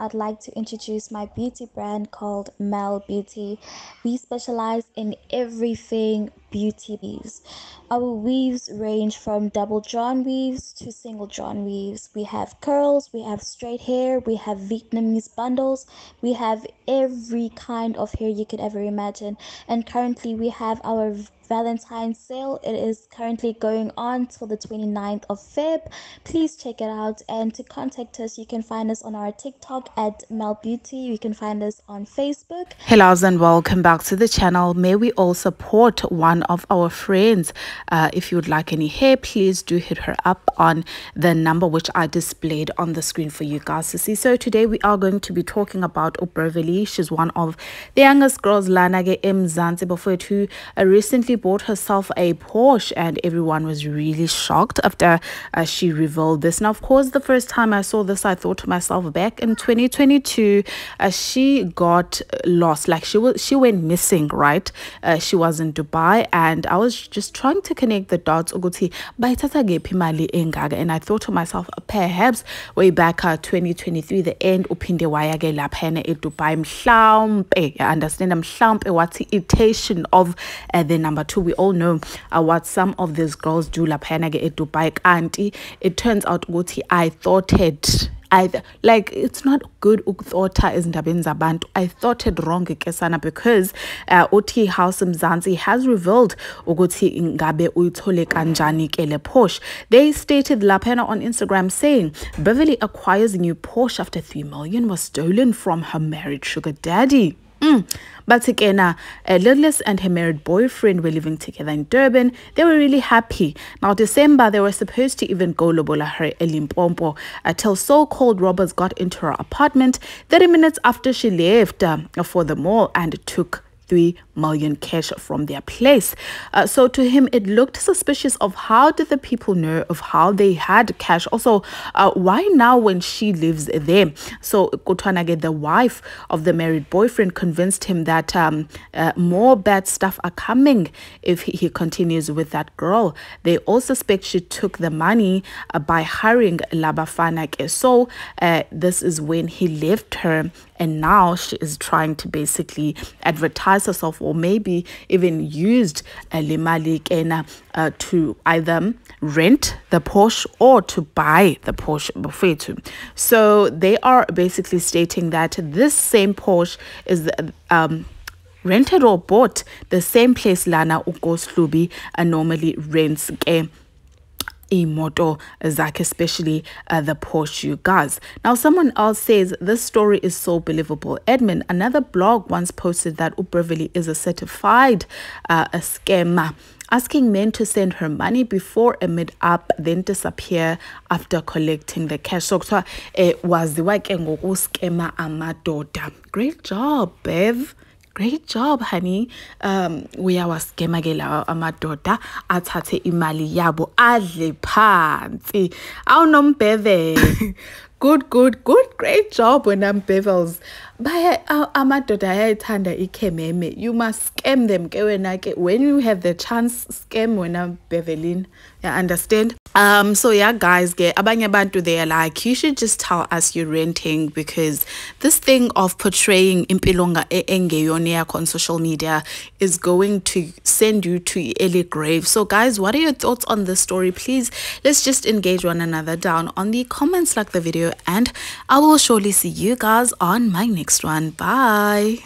I'd like to introduce my beauty brand called Mel Beauty. We specialize in everything beauty weaves. Our weaves range from double drawn weaves to single drawn weaves. We have curls, we have straight hair, we have Vietnamese bundles, we have every kind of hair you could ever imagine. And currently, we have our Valentine's sale. It is currently going on till the 29th of Feb. Please check it out. And to contact us, you can find us on our TikTok at Mel Beauty. You can find us on Facebook. Hello and welcome back to the channel. May we all support one of our friends. Uh, if you would like any hair, please do hit her up on the number which I displayed on the screen for you guys to see. So today we are going to be talking about Oprah Beverly. She's one of the youngest girls, Lanage M. Zanzibar, who uh, recently bought herself a Porsche and everyone was really shocked after uh, she revealed this. Now, of course, the first time I saw this, I thought to myself, back in 2022, uh, she got lost. Like she was, she went missing, right? Uh, she was in Dubai and I was just trying to connect the dots. And I thought to myself, perhaps way back uh, 2023, the end uphinde waya ke laphana eDubai I understand mhlawumbe what's imitation of uh, the number we all know uh, what some of these girls do laphayana ke edubai. Kanti it turns out ukuthi i thought it either like it's not good ukuthotha ezindabeni zabantu. I thought it wrong ke sana because uh, uthi house mzansi has revealed ukuthi ngabe uyithole kanjani porsche. They stated laphana on instagram saying beverly acquires a new porsche after 3 million was stolen from her married sugar daddy Mm. But again, uh, Lilith and her married boyfriend were living together in Durban. They were really happy. Now, December, they were supposed to even go Lobola her Limpopo until so-called robbers got into her apartment 30 minutes after she left uh, for the mall and took 3 million cash from their place. Uh, so to him, it looked suspicious of how did the people know of how they had cash. Also, uh, why now when she lives there? So Kotwanage, the wife of the married boyfriend, convinced him that um, uh, more bad stuff are coming if he, he, continues with that girl. They all suspect she took the money uh, by hiring Labafanake. So uh, this is when he left her and now she is trying to basically advertise herself or maybe even used a uh, limali kena uh, to either rent the Porsche or to buy the Porsche bufethu. So they are basically stating that this same Porsche is um rented or bought the same place lana ukoslubi uh, normally rents ke imoto zakhe especially uh, the Porsche guys now someone else says this story is so believable. Edmund another blog once posted that Uberville is a certified uh, a scammer asking men to send her money before a meet-up then disappear after collecting the cash. So kuthiwa eh waziwa ke ngokuskema amadoda. Great job bev great job honey. Um uyawaskema ke lawa amadoda athathe imali yabo adle phansi. Awunombhevele good good good. Great job wena mbevels baya amadoda ayayithanda ikhememe. You must scam them ke wena ke. When you have the chance scam wena bevelin. Yeah understand? Um so yeah guys get abanye abantu they are like you should just tell us you're renting because this thing of portraying impilonga engeyona yakho on social media is going to send you to early grave. So guys what are your thoughts on this story? Please let's just engage one another down on the comments like the video and i will surely see you guys on my next one. Bye